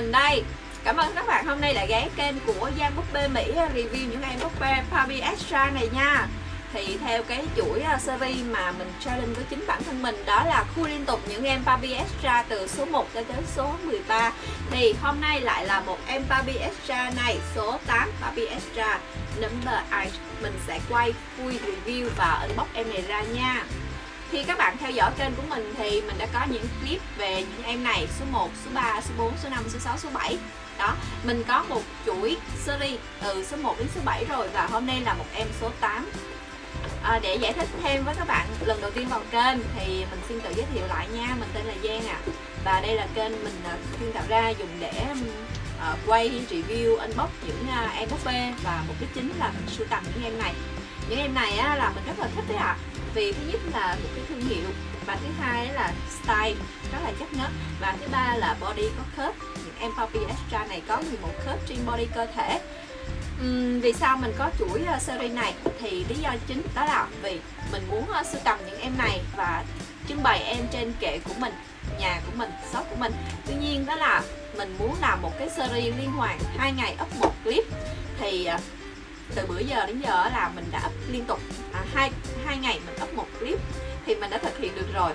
mình đây. Cảm ơn các bạn hôm nay đã ghé kênh của Giang Búp Bê Mỹ review những em búp bê Barbie Extra này nha. Thì theo cái chuỗi à, series mà mình challenge với chính bản thân mình, đó là khu liên tục những em Barbie Extra từ số 1 cho tới số 13 thì hôm nay lại là một em Barbie Extra này, số 8 Barbie Extra number 8 mình sẽ quay full review và unbox em này ra nha khi các bạn theo dõi kênh của mình thì mình đã có những clip về những em này số 1, số 3, số 4, số 5, số 6, số 7 đó mình có một chuỗi series từ số 1 đến số 7 rồi và hôm nay là một em số 8 à, để giải thích thêm với các bạn lần đầu tiên vào kênh thì mình xin tự giới thiệu lại nha mình tên là Giang ạ à. và đây là kênh mình à, chuyên tạo ra dùng để uh, quay review unbox những uh, em búp bê và mục đích chính là mình sưu tầm những em này những em này á, là mình rất là thích đấy ạ à vì thứ nhất là một cái thương hiệu và thứ hai là style rất là chắc nhất và thứ ba là body có khớp. Những em Poppy Extra này có 11 khớp trên body cơ thể. Uhm, vì sao mình có chuỗi ờ, series này? Thì lý do chính đó là vì mình muốn ờ, sưu tầm những em này và trưng bày em trên kệ của mình nhà của mình shop của mình. Tuy nhiên đó là mình muốn làm một cái series liên hoàn hai ngày up một clip. Thì ờ, từ bữa giờ đến giờ là mình đã up liên tục thì mình đã thực hiện được rồi.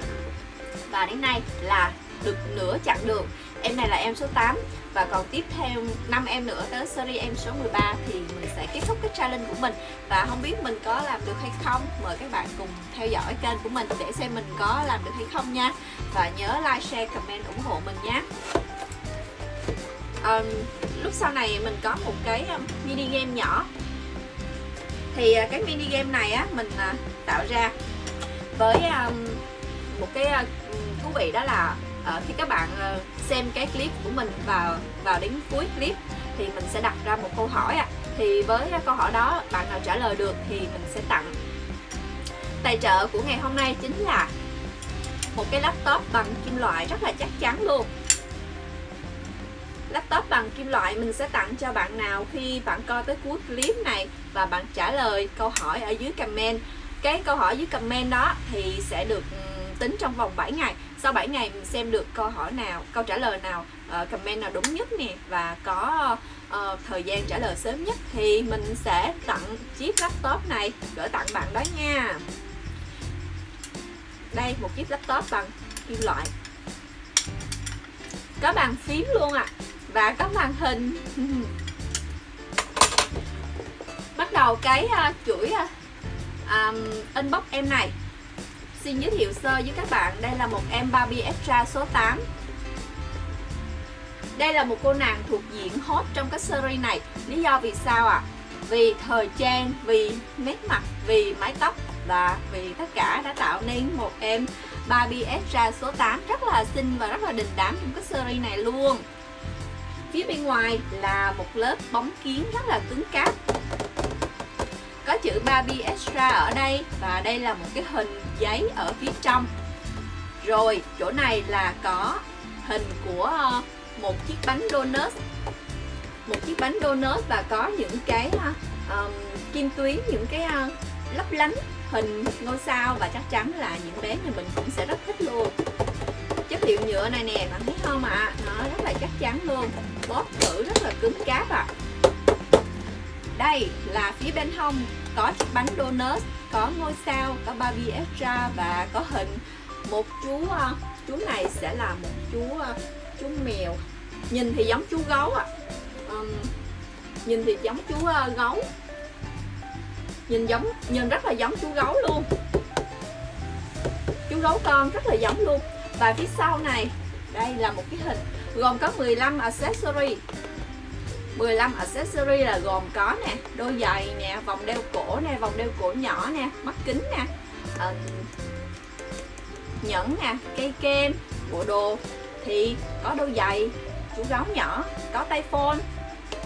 Và đến nay là được nửa chặng đường. Em này là em số 8 và còn tiếp theo 5 em nữa tới series em số 13 thì mình sẽ kết thúc cái challenge của mình. Và không biết mình có làm được hay không. Mời các bạn cùng theo dõi kênh của mình để xem mình có làm được hay không nha. Và nhớ like share comment ủng hộ mình nhé. Um, lúc sau này mình có một cái mini game nhỏ. Thì ờ, cái mini game này á mình ờ, tạo ra với um, một cái uh, thú vị đó là uh, khi các bạn uh, xem cái clip của mình vào vào đến cuối clip thì mình sẽ đặt ra một câu hỏi à. thì với uh, câu hỏi đó bạn nào trả lời được thì mình sẽ tặng. Tài trợ của ngày hôm nay chính là một cái laptop bằng kim loại rất là chắc chắn luôn. Laptop bằng kim loại mình sẽ tặng cho bạn nào khi bạn coi tới cuối clip này và bạn trả lời câu hỏi ở dưới comment cái câu hỏi dưới comment đó thì sẽ được ừ, tính trong vòng 7 ngày. Sau 7 ngày mình xem được câu hỏi nào câu trả lời nào uh, comment nào đúng nhất nè và có uh, thời gian trả lời sớm nhất thì mình sẽ tặng chiếc laptop này gửi tặng bạn đó nha. Đây một chiếc laptop bằng kim loại. Có bàn phím luôn ạ à. và có màn hình. Bắt đầu cái uh, chuỗi uh, um, inbox em này Xin giới thiệu sơ với các bạn Đây là một em Barbie Extra số 8 Đây là một cô nàng thuộc diện hot trong cái series này Lý do vì sao ạ? À? Vì thời trang, vì nét mặt, vì mái tóc và vì tất cả đã tạo nên một em Barbie Extra số 8 rất là xinh và rất là đình đám trong cái series này luôn Phía bên ngoài là một lớp bóng kiến rất là cứng cáp chữ Barbie Extra ở đây. Và đây là một cái hình giấy ở phía trong. Rồi chỗ này là có hình của ờ, một chiếc bánh donut. Một chiếc bánh donut và có những cái um, kim tuyến những cái uh, lấp lánh hình ngôi sao. Và chắc chắn là những bé nhà mình cũng sẽ rất thích luôn. Chất liệu nhựa này nè bạn thấy không ạ? À? nó rất là chắc chắn luôn. Bóp thử rất là cứng cáp ạ. à đây là phía bên hông. Có chiếc bánh donut có ngôi sao có Barbie extra và có hình. Một chú ờ, chú này sẽ là một chú ờ, chú mèo. Nhìn thì giống chú gấu ạ. À. um, nhìn thì giống chú uh, gấu. Nhìn giống nhìn rất là giống chú gấu luôn. Chú gấu con rất là giống luôn. Và phía sau này đây là một cái hình gồm có 15 accessory. 15 accessory là gồm có nè đôi giày nè vòng đeo cổ nè vòng đeo cổ nhỏ nè mắt kính nè à, nhẫn nè cây kem bộ đồ. Thì có đôi giày chú gấu nhỏ có tay phone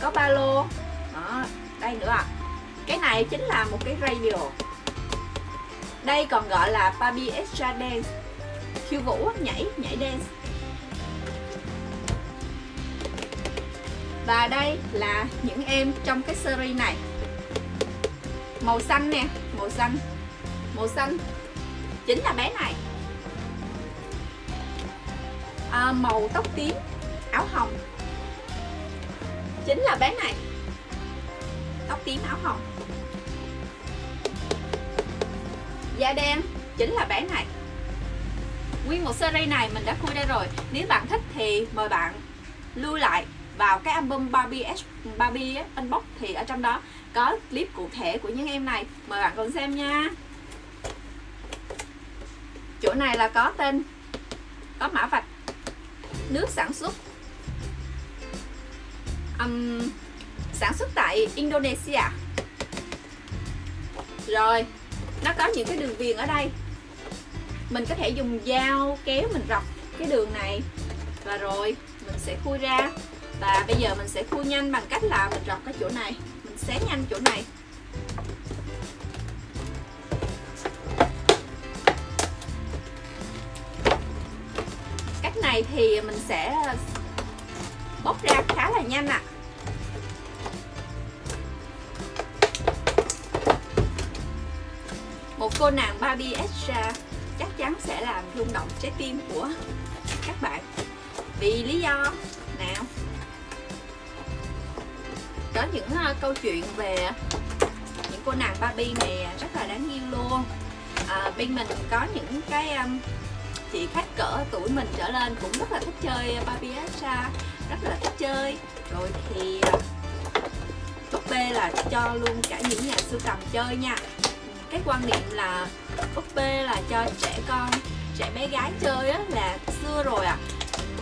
có ba lô. Đó đây nữa à cái này chính là một cái radio. Đây còn gọi là Barbie Extra Dance. Khiêu vũ nhảy nhảy dance. Và đây là những em trong cái series này. Màu xanh nè Màu xanh Màu xanh. Chính là bé này. À, màu tóc tím áo hồng. Chính là bé này. Tóc tím áo hồng. Da đen chính là bé này. Nguyên một series này mình đã khui đây rồi. Nếu bạn thích thì mời bạn lưu lại vào cái album Barbie s Barbie Unbox thì ở trong đó có clip cụ thể của những em này. Mời bạn cùng xem nha. Chỗ này là có tên có mã vạch nước sản xuất. Um, sản xuất tại Indonesia. Rồi nó có những cái đường viền ở đây. Mình có thể dùng dao kéo mình rọc cái đường này. Và rồi mình sẽ khui ra và bây giờ mình sẽ khui nhanh bằng cách là mình rọc cái chỗ này. Mình xé nhanh chỗ này. Cách này thì mình sẽ bóc ra khá là nhanh ạ. À. một cô nàng Barbie Extra chắc chắn sẽ làm rung động trái tim của các bạn. Vì lý do nào? Có những uh, câu chuyện về những cô nàng Barbie này rất là đáng yêu luôn. À, bên mình có những cái um, chị khách cỡ tuổi mình trở lên cũng rất là thích chơi Barbie Extra rất là thích chơi. Rồi thì ờ, búp bê là cho luôn cả những nhà sưu tầm chơi nha. Cái quan niệm là búp bê là cho trẻ con trẻ bé gái chơi á là xưa rồi à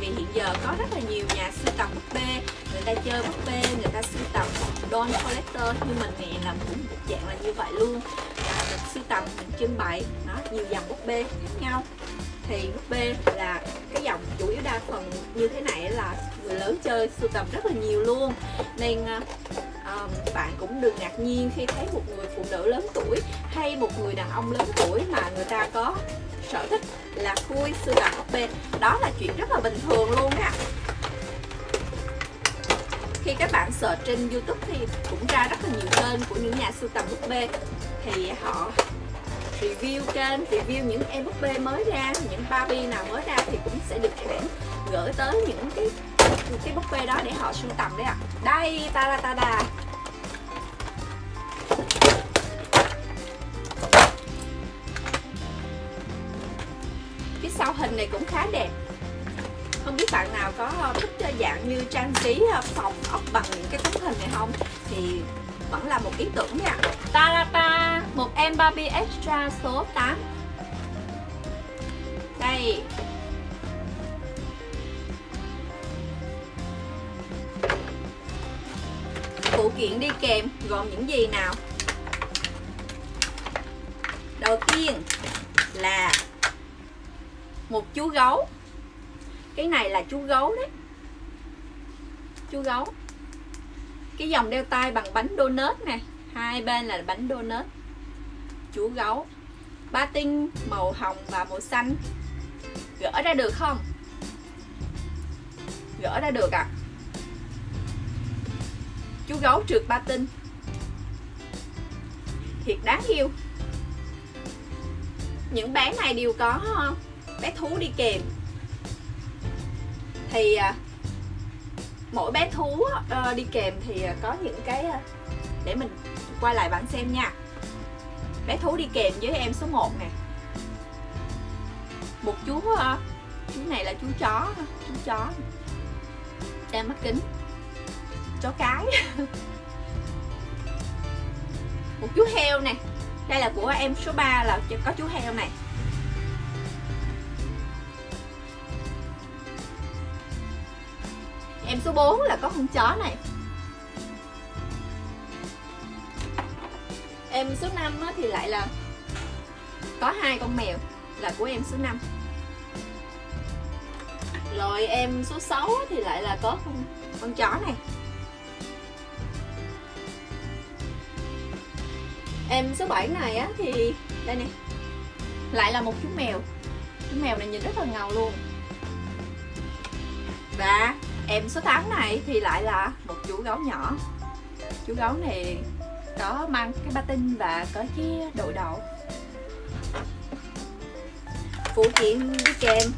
vì hiện giờ có rất là nhiều nhà sưu tầm búp bê người ta chơi búp bê người ta sưu tầm doll collector như mình nè làm cũng một dạng là như vậy luôn. Và mình sưu tầm mình trưng bày nó nhiều dòng búp bê khác nhau. Thì búp bê là cái dòng chủ yếu đa phần như thế này là người lớn chơi sưu tầm rất là nhiều luôn. Nên um, bạn cũng đừng ngạc nhiên khi thấy một người phụ nữ lớn tuổi hay một người đàn ông lớn tuổi mà người ta có sở thích là khui sưu tầm búp bê. Đó là chuyện rất là bình thường luôn nha khi các bạn search trên youtube thì cũng ra rất là nhiều kênh của những nhà sưu tầm búp bê. Thì họ review kênh, review những em búp bê mới ra, những Barbie nào mới ra thì cũng sẽ được hãng gửi tới những cái những cái búp bê đó để họ sưu tầm đấy ạ. À. đây ta ta ta bạn nào có thích dạng như trang trí phòng ốc bằng những cái tấm hình này không? Thì vẫn là một ý tưởng nha. Ta da ta một em Barbie Extra số 8 đây. Phụ kiện đi kèm gồm những gì nào? Đầu tiên là một chú gấu cái này là chú gấu đấy. Chú gấu. Cái dòng đeo tay bằng bánh donut nè hai bên là bánh donut. Chú gấu. Ba tinh, màu hồng và màu xanh. Gỡ ra được không? Gỡ ra được à chú gấu trượt ba tinh. Thiệt đáng yêu. Những bé này đều có bé thú đi kèm thì à, mỗi bé thú ờ, đi kèm thì à, có những cái à, để mình quay lại bạn xem nha. Bé thú đi kèm với em số 1 nè. Một chú ờ, chú này là chú chó chú chó. Đeo mắt kính. Chó cái. Một chú heo nè. Đây là của em số 3 là có chú heo này. Em số 4 là có con chó này. Em số 5 thì lại là có hai con mèo là của em số 5 rồi em số 6 thì lại là có con, con chó này. Em số 7 này á thì đây nè lại là một chú mèo. Chú mèo này nhìn rất là ngầu luôn. Và em số 8 này thì lại là một chú gấu nhỏ. Chú gấu này có mang cái ba tinh và có cái đội đầu. Phụ kiện đi kèm.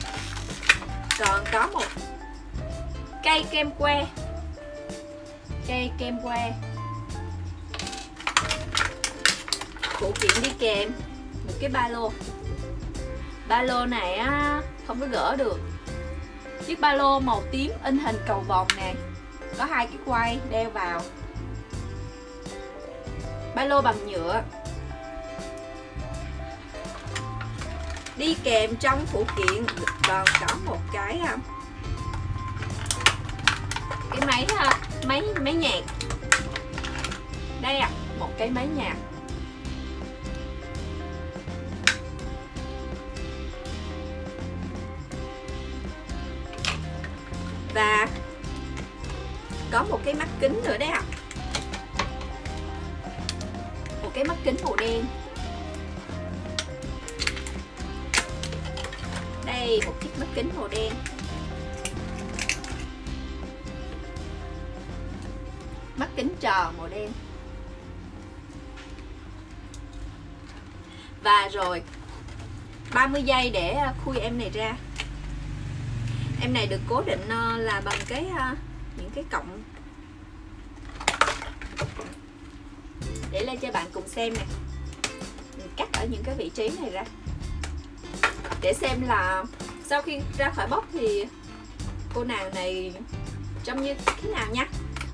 Còn có một cây kem que. Cây kem que. Phụ kiện đi kèm. Một cái ba lô. Ba lô này á, không có gỡ được chiếc ba lô màu tím in hình cầu vồng nè. Có hai cái quay đeo vào. Ba lô bằng nhựa. Đi kèm trong phụ kiện còn có một cái à, cái máy ha máy máy nhạc. Đây à một cái máy nhạc. Và có một cái mắt kính nữa đấy ạ. À. một cái mắt kính màu đen. Đây, một chiếc mắt kính màu đen. Mắt kính tròn màu đen. Và rồi 30 giây để khui em này ra em này được cố định ờ, là bằng cái ờ, những cái cọng. Để lên cho bạn cùng xem nè. Mình cắt ở những cái vị trí này ra. Để xem là sau khi ra khỏi bóc thì cô nàng này trông như thế nào nhá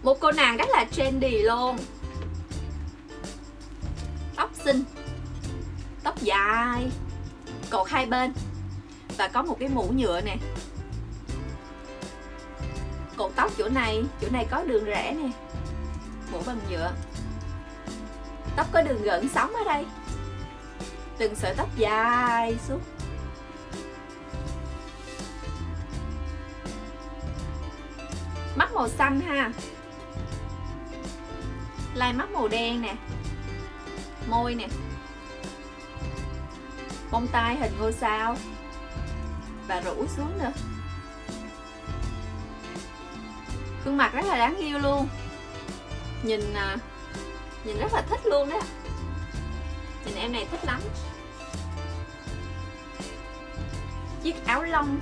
một cô nàng rất là trendy luôn. Tóc xinh, tóc dài, cột hai bên. Và có một cái mũ nhựa nè cột tóc chỗ này chỗ này có đường rẽ nè. Mũ bằng nhựa. Tóc có đường gợn sóng ở đây. Từng sợi tóc dài xuống. Mắt màu xanh ha. Lai mắt màu đen nè. Môi nè. Bông tai hình ngôi sao. Và rủ xuống nữa. Gương mặt rất là đáng yêu luôn. Nhìn à, nhìn rất là thích luôn đó nhìn em này thích lắm. Chiếc áo lông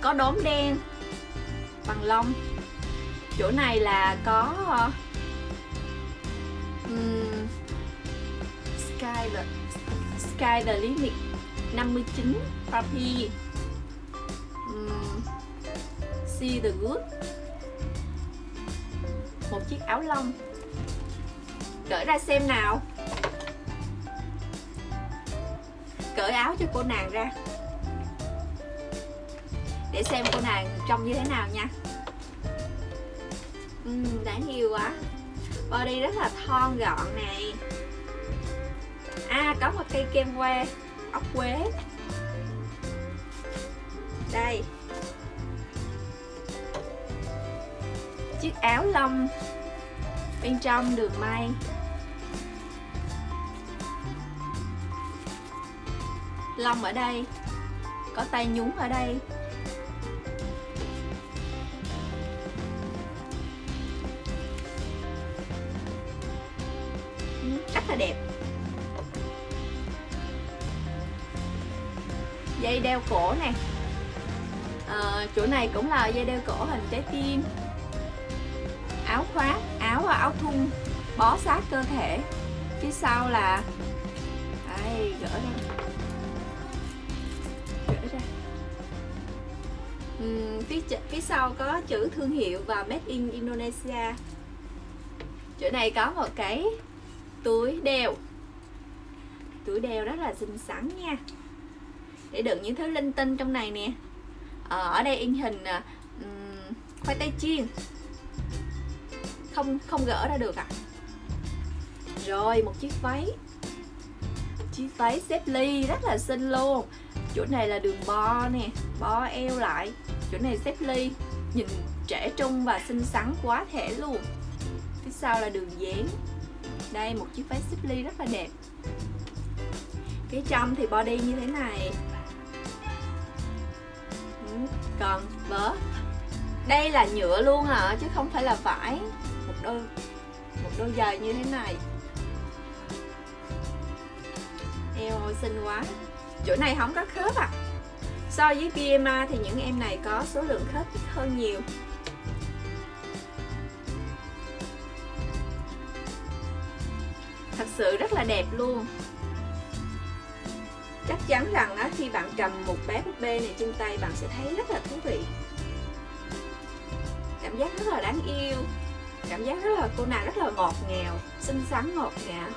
có đốm đen bằng lông. Chỗ này là có um, Sky the, Sky the Limit 59 Papi um, See the Good một chiếc áo lông. Cởi ra xem nào. Cởi áo cho cô nàng ra. Để xem cô nàng trông như thế nào nha. Uhm, đáng yêu quá. Body rất là thon gọn này. À có một cây kem que ốc quế. Đây. Chiếc áo lông bên trong đường may. Lông ở đây có tay nhúng ở đây. Ừ, rất là đẹp. Dây đeo cổ này à, ờ, chỗ này cũng là dây đeo cổ hình trái tim áo khoác áo và áo thun bó sát cơ thể. Phía sau là đây gỡ ra. Gỡ ra. Uhm, phía phía sau có chữ thương hiệu và made in Indonesia. Chỗ này có một cái túi đeo. Túi đeo rất là xinh xắn nha. Để đựng những thứ linh tinh trong này nè. Ờ, ở đây in hình um, khoai tây chiên không không gỡ ra được ạ à. rồi, một chiếc váy. Chiếc váy xếp ly rất là xinh luôn. Chỗ này là đường bo nè, bo eo lại. Chỗ này xếp ly, nhìn trẻ trung và xinh xắn quá thể luôn. Phía sau là đường dáng đây, một chiếc váy xếp ly rất là đẹp. Cái trong thì body như thế này. Ừ, còn vớ đây là nhựa luôn à chứ không phải là vải đôi một đôi giày như thế này. Eo xinh quá. Chỗ này không có khớp à? So với Pima thì những em này có số lượng khớp ít hơn nhiều. Thật sự rất là đẹp luôn. Chắc chắn rằng á, khi bạn cầm một bé búp bê này trên tay bạn sẽ thấy rất là thú vị. Cảm giác rất là đáng yêu cảm giác rất là cô nàng rất là ngọt ngào xinh xắn ngọt ngào.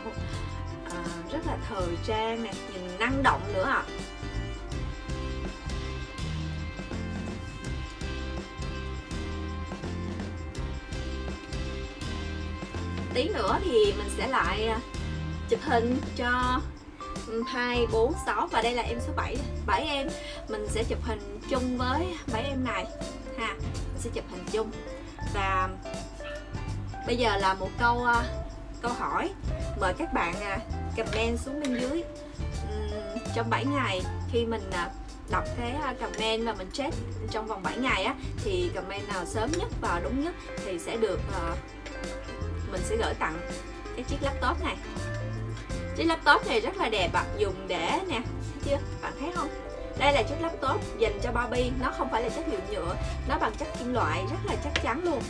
À, rất là thời trang này nhìn năng động nữa ạ. À. tí nữa thì mình sẽ lại ờ, chụp hình cho 2, 4, 6 và đây là em số 7 7 em. Mình sẽ chụp hình chung với 7 em này. Ha mình sẽ chụp hình chung. Và bây giờ là một câu uh, câu hỏi. Mời các bạn uh, comment xuống bên dưới. Um, trong 7 ngày khi mình uh, đọc cái à, comment và mình check trong vòng 7 ngày á thì comment nào sớm nhất và đúng nhất thì sẽ được uh, mình sẽ gửi tặng cái chiếc laptop này. Chiếc laptop này rất là đẹp ạ. À. dùng để nè chưa? Bạn thấy không? Đây là chiếc laptop dành cho Barbie. Nó không phải là chất liệu nhựa. Nó bằng chất kim loại rất là chắc chắn luôn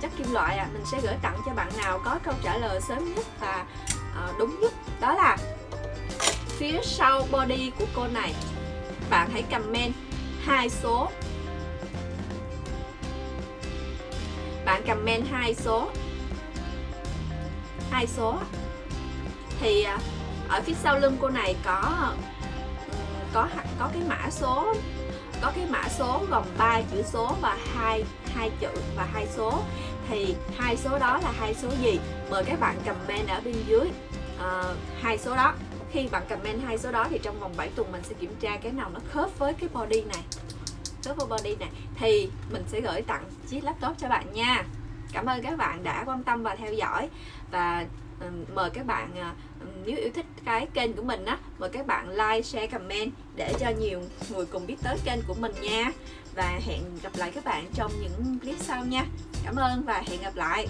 chất kim loại à mình sẽ gửi tặng cho bạn nào có câu trả lời sớm nhất và uh, đúng nhất. Đó là phía sau body của cô này bạn hãy comment hai số. Bạn comment hai số. Hai số. Thì ờ, ở phía sau lưng cô này có ờ, có có cái mã số có cái mã số gồm 3 chữ số và hai hai chữ và hai số. Thì hai số đó là hai số gì? Mời các bạn comment ở bên dưới uh, hai số đó. Khi bạn comment hai số đó thì trong vòng 7 tuần mình sẽ kiểm tra cái nào nó khớp với cái body này. Khớp với body này. Thì mình sẽ gửi tặng chiếc laptop cho bạn nha. Cảm ơn các bạn đã quan tâm và theo dõi. Và mời các bạn ờ, nếu yêu thích cái kênh của mình á, mời các bạn like, share, comment để cho nhiều người cùng biết tới kênh của mình nha. Và hẹn gặp lại các bạn trong những clip sau nha. Cảm ơn và hẹn gặp lại.